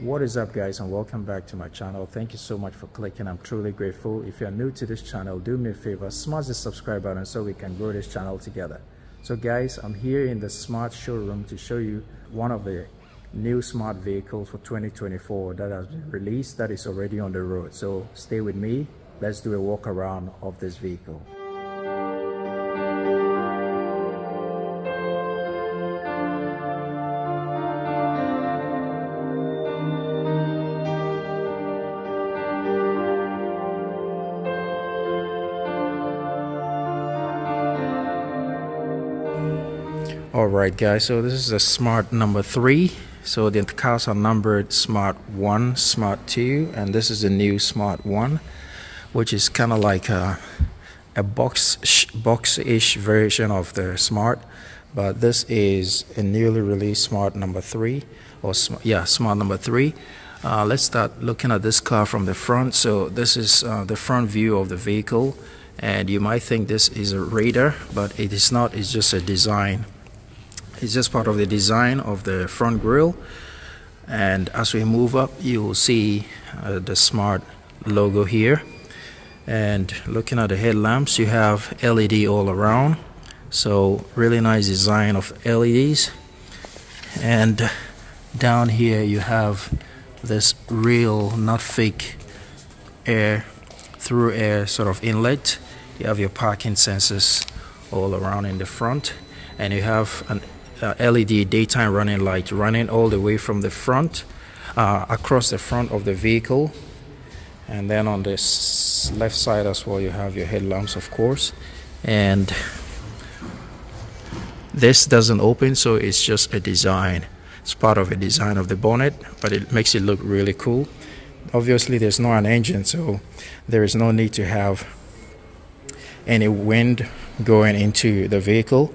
What is up guys and welcome back to my channel. Thank you so much for clicking. I'm truly grateful. If you're new to this channel, do me a favor, smash the subscribe button so we can grow this channel together. So guys, I'm here in the smart showroom to show you one of the new smart vehicles for 2024 that has been released that is already on the road. So stay with me. Let's do a walk around of this vehicle. Right guys. So this is a smart number three. So the cars are numbered smart one smart two and this is the new smart one which is kind of like a, a box box-ish version of the smart. But this is a newly released smart number three or yeah smart number three. Uh, let's start looking at this car from the front. So this is uh, the front view of the vehicle and you might think this is a radar but it is not. It's just a design it's just part of the design of the front grille and as we move up you will see uh, the smart logo here. And looking at the headlamps you have LED all around. So really nice design of LEDs and down here you have this real not fake air through air sort of inlet. You have your parking sensors all around in the front. And you have an uh, LED daytime running light running all the way from the front uh, across the front of the vehicle and then on this left side as well you have your headlamps of course. And this doesn't open so it's just a design. It's part of a design of the bonnet but it makes it look really cool. Obviously there's not an engine so there is no need to have any wind going into the vehicle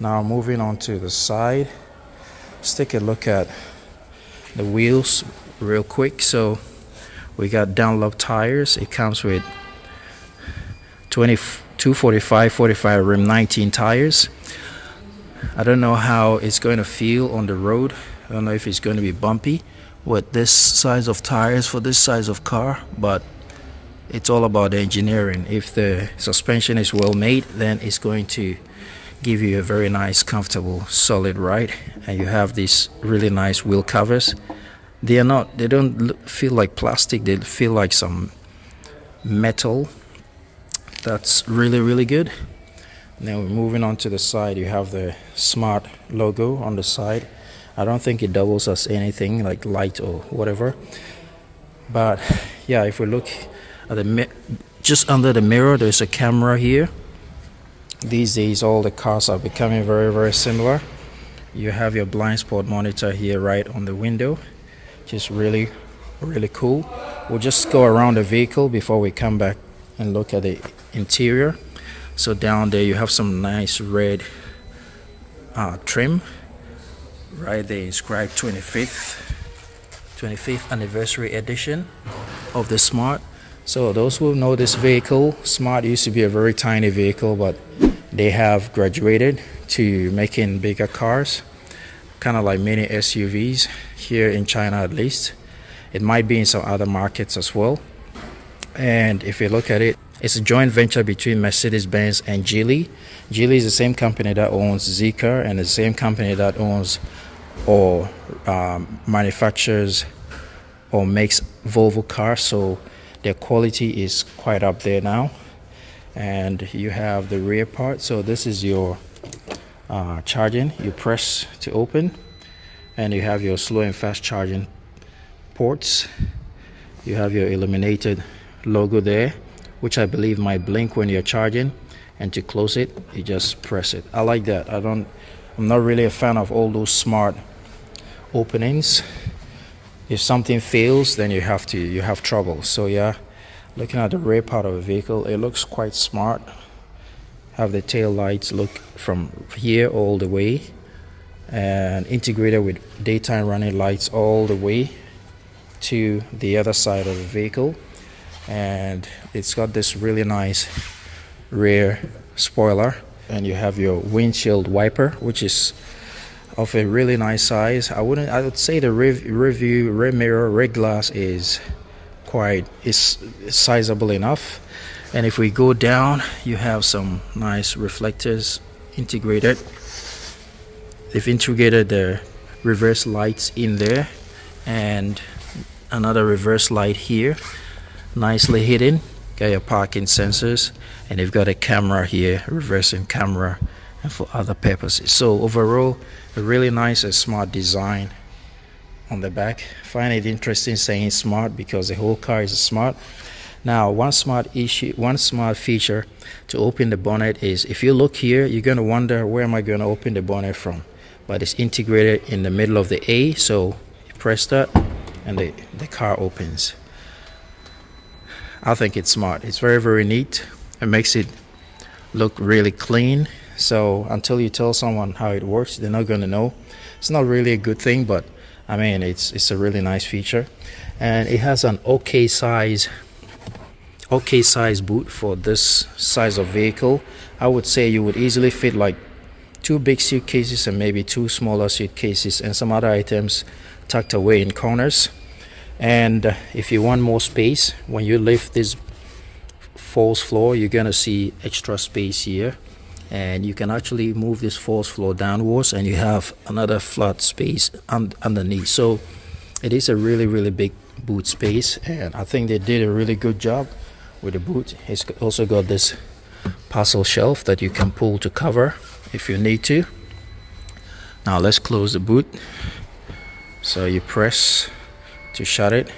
now moving on to the side, let's take a look at the wheels real quick. So we got Dunlop tires. It comes with 20, 245, 45 rim 19 tires. I don't know how it's going to feel on the road. I don't know if it's going to be bumpy with this size of tires for this size of car, but it's all about engineering. If the suspension is well made, then it's going to give you a very nice comfortable solid ride and you have these really nice wheel covers. They are not they don't feel like plastic they feel like some metal. That's really really good. Now we're moving on to the side. You have the smart logo on the side. I don't think it doubles as anything like light or whatever. But yeah if we look at the just under the mirror there's a camera here these days all the cars are becoming very very similar. You have your blind spot monitor here right on the window just really really cool. We'll just go around the vehicle before we come back and look at the interior. So down there you have some nice red uh, trim. Right there inscribed 25th 25th anniversary edition of the smart. So those who know this vehicle smart used to be a very tiny vehicle but they have graduated to making bigger cars kind of like mini SUVs here in China at least. It might be in some other markets as well. And if you look at it it's a joint venture between Mercedes-Benz and Geely. Geely is the same company that owns Zeekr and the same company that owns or um, manufactures or makes Volvo cars. So their quality is quite up there now and you have the rear part. So this is your uh, charging. You press to open and you have your slow and fast charging ports. You have your illuminated logo there which I believe might blink when you're charging. And to close it you just press it. I like that. I don't I'm not really a fan of all those smart openings. If something fails then you have to you have trouble. So yeah looking at the rear part of the vehicle it looks quite smart. Have the tail lights look from here all the way and integrated with daytime running lights all the way to the other side of the vehicle. And it's got this really nice rear spoiler and you have your windshield wiper which is of a really nice size. I wouldn't i would say the rev, review rear mirror rear glass is quite is sizable enough. And if we go down you have some nice reflectors integrated. They've integrated the reverse lights in there and another reverse light here nicely hidden. Got your parking sensors and they've got a camera here reversing camera and for other purposes. So overall a really nice and smart design on the back. Find it interesting saying smart because the whole car is smart. Now one smart issue one smart feature to open the bonnet is if you look here you're going to wonder where am I going to open the bonnet from? But it's integrated in the middle of the A so you press that and the, the car opens. I think it's smart. It's very very neat. It makes it look really clean. So until you tell someone how it works they're not going to know. It's not really a good thing but I mean it's it's a really nice feature. And it has an okay size okay size boot for this size of vehicle. I would say you would easily fit like two big suitcases and maybe two smaller suitcases and some other items tucked away in corners. And if you want more space when you lift this false floor you're gonna see extra space here and you can actually move this false floor downwards and you have another flat space un underneath. So it is a really really big boot space and I think they did a really good job with the boot. It's also got this parcel shelf that you can pull to cover if you need to. Now let's close the boot. So you press to shut it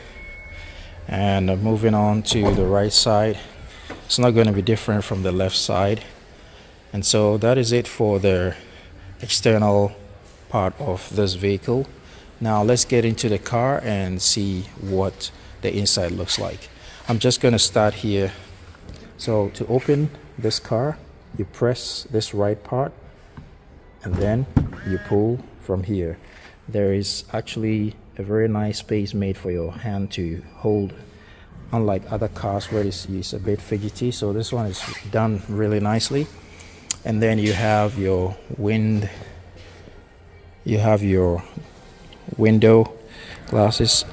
and moving on to the right side. It's not going to be different from the left side and so that is it for the external part of this vehicle. Now let's get into the car and see what the inside looks like. I'm just going to start here. So to open this car you press this right part and then you pull from here. There is actually a very nice space made for your hand to hold unlike other cars where it's, it's a bit fidgety. So this one is done really nicely and then you have your wind you have your window glasses.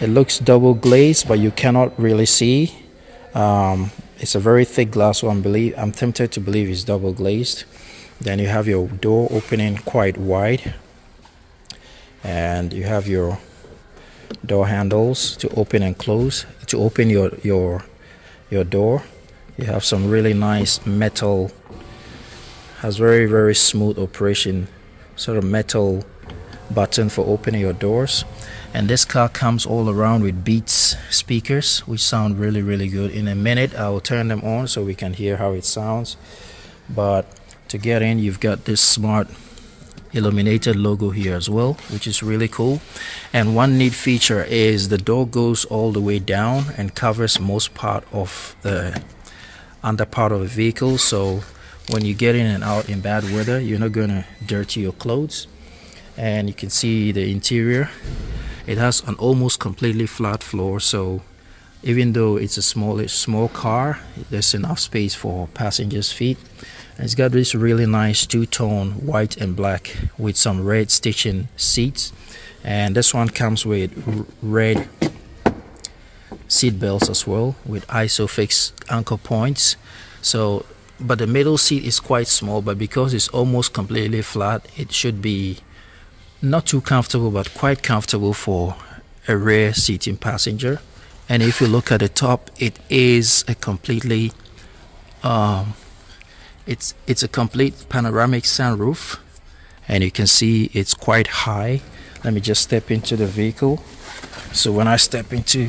It looks double glazed but you cannot really see. Um, it's a very thick glass so I'm believe I'm tempted to believe it's double glazed. Then you have your door opening quite wide. And you have your door handles to open and close to open your your your door. You have some really nice metal has very very smooth operation sort of metal button for opening your doors. And this car comes all around with beats speakers which sound really really good. In a minute I will turn them on so we can hear how it sounds. But to get in you've got this smart illuminated logo here as well which is really cool. And one neat feature is the door goes all the way down and covers most part of the under part of the vehicle. So when you get in and out in bad weather you're not gonna dirty your clothes. And you can see the interior. It has an almost completely flat floor so even though it's a small small car there's enough space for passengers feet. And it's got this really nice two-tone white and black with some red stitching seats. And this one comes with red seat belts as well with isofix anchor points. So but the middle seat is quite small but because it's almost completely flat it should be not too comfortable but quite comfortable for a rear seating passenger. And if you look at the top it is a completely um, it's it's a complete panoramic sunroof. And you can see it's quite high. Let me just step into the vehicle. So when I step into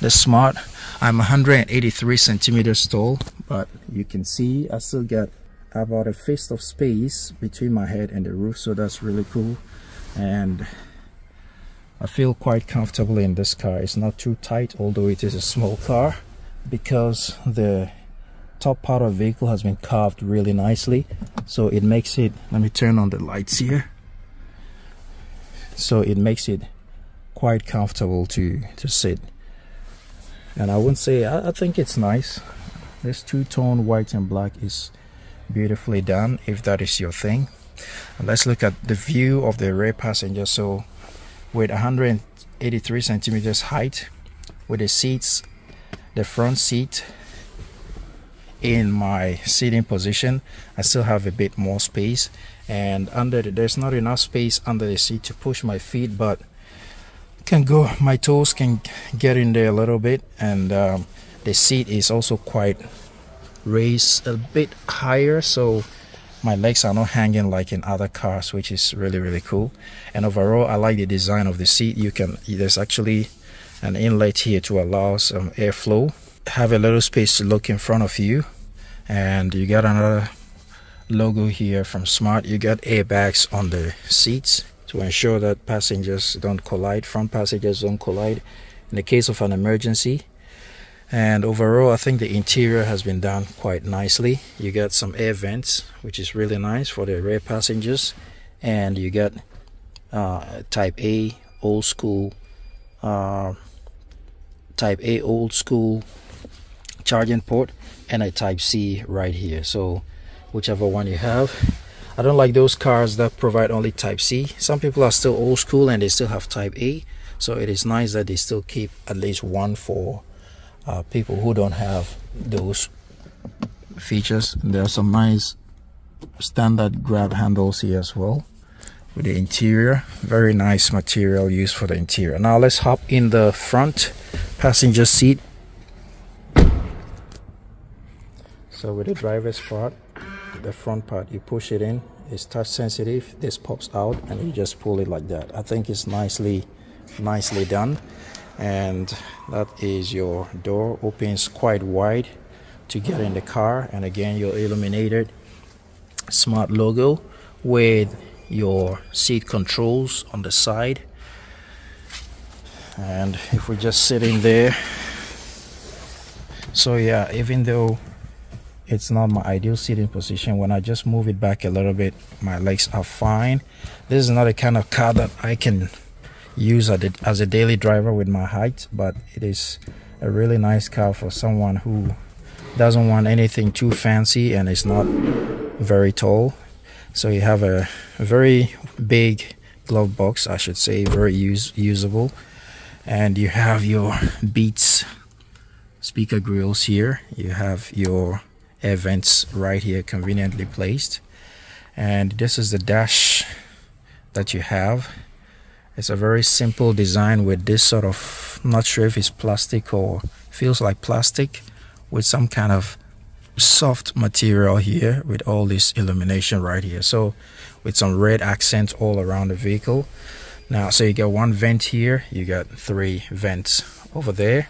the smart I'm 183 centimeters tall but you can see I still got about a fist of space between my head and the roof so that's really cool. And I feel quite comfortable in this car. It's not too tight although it is a small car because the top part of the vehicle has been carved really nicely. So it makes it let me turn on the lights here. So it makes it quite comfortable to to sit and I wouldn't say I, I think it's nice this two-tone white and black is beautifully done if that is your thing And let's look at the view of the rear passenger. So with 183 centimeters height, with the seats, the front seat in my seating position, I still have a bit more space. And under the, there's not enough space under the seat to push my feet, but can go my toes can get in there a little bit and um, the seat is also quite raised a bit higher so my legs are not hanging like in other cars which is really really cool. And overall i like the design of the seat. You can there's actually an inlet here to allow some airflow. Have a little space to look in front of you and you got another logo here from smart. You got airbags on the seats to ensure that passengers don't collide front passengers don't collide in the case of an emergency. And overall I think the interior has been done quite nicely. You got some air vents which is really nice for the rear passengers. And you got uh, type A old school uh, type A old school charging port and a type C right here. So whichever one you have I don't like those cars that provide only type C. Some people are still old school and they still have type A. So it is nice that they still keep at least one for uh, people who don't have those features. There are some nice standard grab handles here as well with the interior. Very nice material used for the interior. Now let's hop in the front passenger seat. So with the driver's part the front part. You push it in it's touch sensitive this pops out and you just pull it like that. I think it's nicely nicely done. And that is your door. Opens quite wide to get in the car. And again your illuminated smart logo with your seat controls on the side. And if we just sit in there. So yeah even though it's not my ideal sitting position. When I just move it back a little bit my legs are fine. This is not a kind of car that I can use as a daily driver with my height but it is a really nice car for someone who doesn't want anything too fancy and is not very tall. So you have a, very big glove box I should say very use, usable. And you have your Beats speaker grills here. You have your air vents right here conveniently placed and this is the dash that you have it's a very simple design with this sort of, not sure if it's plastic or feels like plastic with some kind of soft material here with all this illumination right here. So with some red accents all around the vehicle. Now, so you got one vent here, you got three vents over there,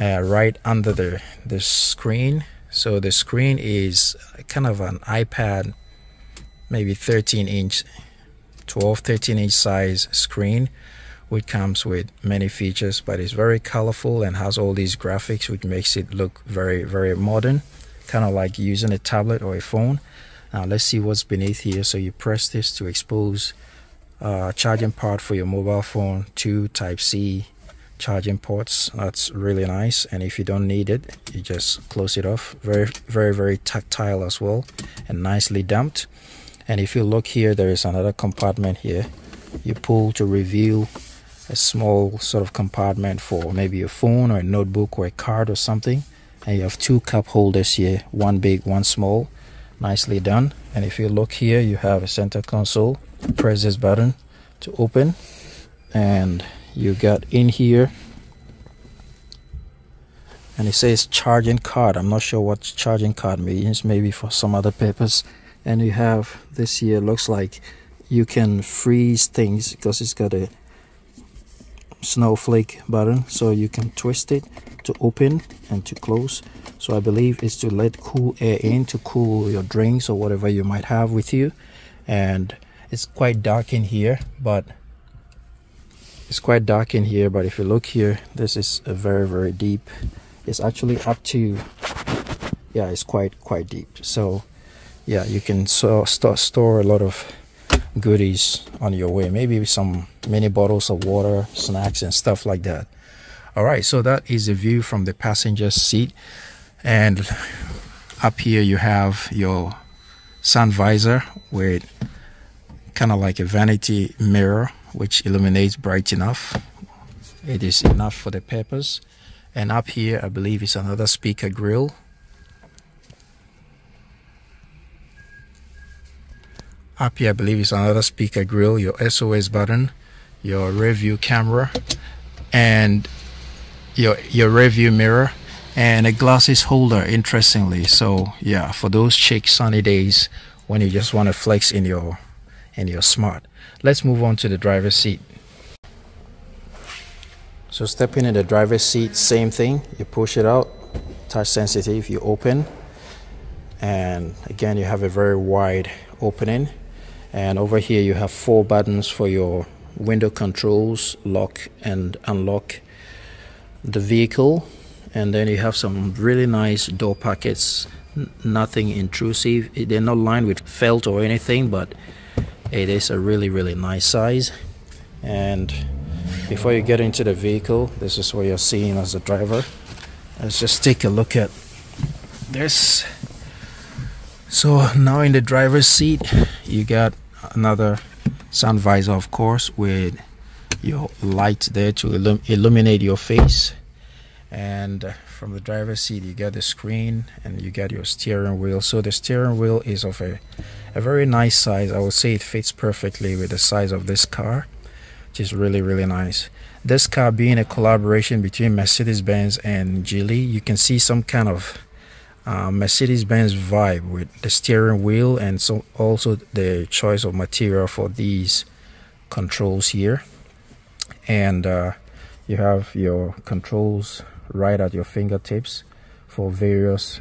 uh, right under the, the screen. So the screen is kind of an iPad, maybe 13 inch 12 13 inch size screen which comes with many features but it's very colorful and has all these graphics which makes it look very very modern kind of like using a tablet or a phone. Now let's see what's beneath here. So you press this to expose uh, charging port for your mobile phone two type C charging ports that's really nice. And if you don't need it you just close it off. Very very very tactile as well and nicely damped and if you look here there is another compartment here. You pull to reveal a small sort of compartment for maybe a phone or a notebook or a card or something. And you have two cup holders here one big one small. Nicely done. And if you look here you have a center console. Press this button to open. And you got in here. And it says charging card. I'm not sure what charging card means. Maybe for some other purpose. And you have this here. Looks like you can freeze things because it's got a snowflake button. So you can twist it to open and to close. So I believe it's to let cool air in to cool your drinks or whatever you might have with you. And it's quite dark in here but it's quite dark in here but if you look here this is a very very deep. It's actually up to yeah it's quite quite deep. So yeah you can so, st store a lot of goodies on your way. Maybe some mini bottles of water snacks and stuff like that. All right so that is a view from the passenger seat. And up here you have your sun visor with kind of like a vanity mirror which illuminates bright enough. It is enough for the purpose. And up here I believe is another speaker grill. Up here I believe is another speaker grill your SOS button your rear view camera and your your rear view mirror and a glasses holder interestingly. So yeah for those chic sunny days when you just want to flex in your in your smart. Let's move on to the driver's seat. So stepping in the driver's seat same thing. You push it out touch sensitive you open. And again you have a very wide opening. And over here you have four buttons for your window controls lock and unlock the vehicle. And then you have some really nice door pockets. Nothing intrusive. They're not lined with felt or anything but it is a really really nice size. And before you get into the vehicle this is what you're seeing as a driver. Let's just take a look at this. So now in the driver's seat you got another sun visor of course with your light there to illum illuminate your face. And from the driver's seat you get the screen and you get your steering wheel. So the steering wheel is of a, a very nice size. I would say it fits perfectly with the size of this car which is really really nice. This car being a collaboration between mercedes-benz and geely you can see some kind of uh, mercedes-benz vibe with the steering wheel and so also the choice of material for these controls here. And uh, you have your controls right at your fingertips for various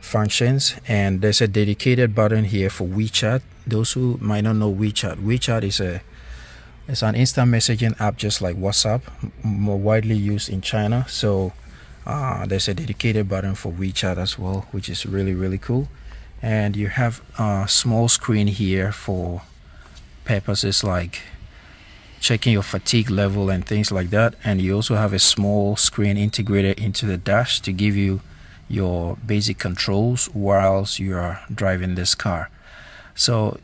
functions. And there's a dedicated button here for WeChat. Those who might not know WeChat WeChat is a it's an instant messaging app just like WhatsApp more widely used in China. So uh, there's a dedicated button for WeChat as well which is really really cool. And you have a small screen here for purposes like checking your fatigue level and things like that and you also have a small screen integrated into the dash to give you your basic controls whilst you are driving this car. So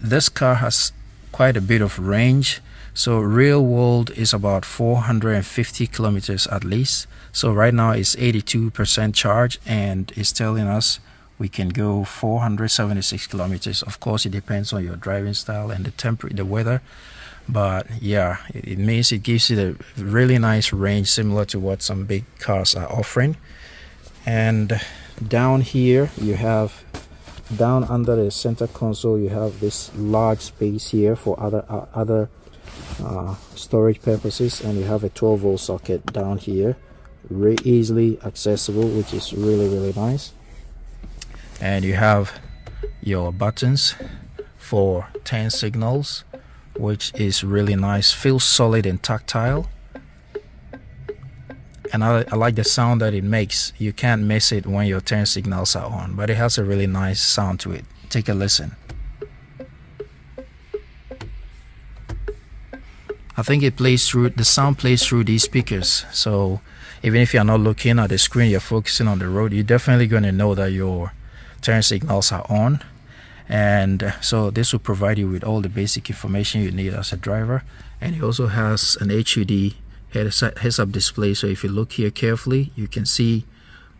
this car has quite a bit of range. So real world is about 450 kilometers at least. So right now it's 82% charge and it's telling us we can go 476 kilometers. Of course it depends on your driving style and the temperature the weather but yeah it, it means it gives you a really nice range similar to what some big cars are offering. And down here you have down under the center console you have this large space here for other uh, other uh, storage purposes. And you have a 12 volt socket down here. Very easily accessible which is really really nice. And you have your buttons for 10 signals which is really nice. Feels solid and tactile. And I, I, like the sound that it makes. You can't miss it when your turn signals are on but it has a really nice sound to it. Take a listen. I think it plays through the sound plays through these speakers. So even if you're not looking at the screen you're focusing on the road you're definitely going to know that your turn signals are on and so this will provide you with all the basic information you need as a driver. And it also has an HUD heads up display. So if you look here carefully you can see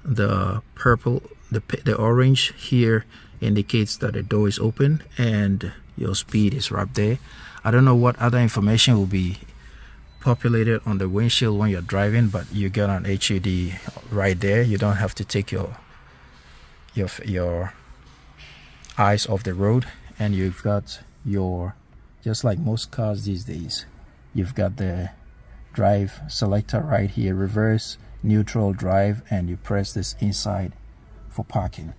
the purple the, the orange here indicates that the door is open and your speed is right there. I don't know what other information will be populated on the windshield when you're driving but you get an HUD right there. You don't have to take your your your eyes off the road and you've got your just like most cars these days you've got the drive selector right here reverse neutral drive and you press this inside for parking.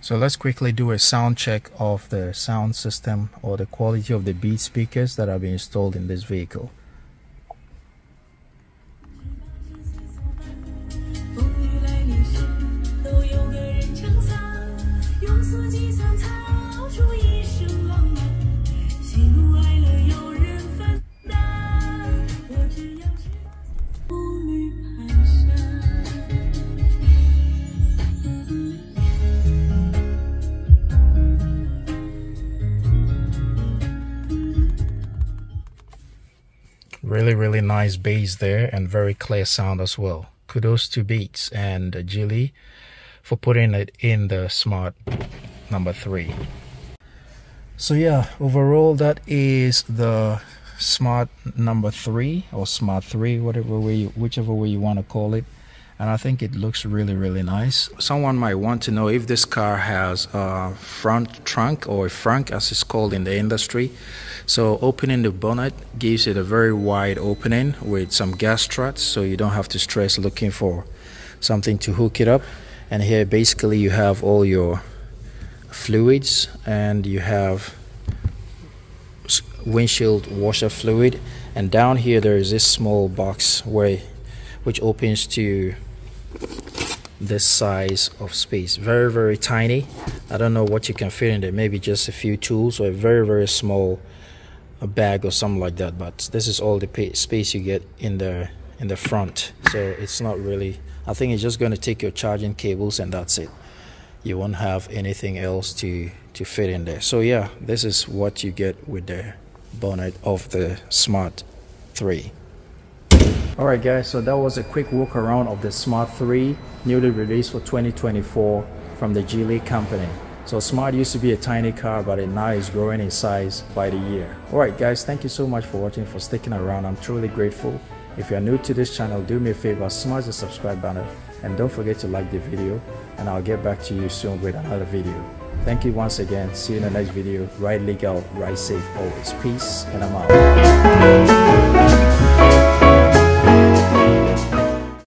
So let's quickly do a sound check of the sound system or the quality of the beat speakers that have been installed in this vehicle really really nice bass there and very clear sound as well. Kudos to beats and Geely for putting it in the smart number three. So yeah overall that is the smart number three or smart three whatever way whichever way you want to call it and I think it looks really really nice. Someone might want to know if this car has a front trunk or a frunk as it's called in the industry. So opening the bonnet gives it a very wide opening with some gas struts so you don't have to stress looking for something to hook it up. And here basically you have all your fluids and you have windshield washer fluid and down here there is this small box where which opens to this size of space. Very very tiny. I don't know what you can fit in there. Maybe just a few tools or a very very small bag or something like that but this is all the space you get in the in the front. So it's not really i think it's just going to take your charging cables and that's it. You won't have anything else to to fit in there. So yeah this is what you get with the bonnet of the smart 3 Alright guys, so that was a quick walk around of the Smart 3 newly released for 2024 from the Geely company. So Smart used to be a tiny car but it now is growing in size by the year. Alright guys, thank you so much for watching, for sticking around. I'm truly grateful. If you are new to this channel, do me a favor, smash the subscribe button and don't forget to like the video and I'll get back to you soon with another video. Thank you once again. See you in the next video. Ride legal, ride safe always. Peace and I'm out.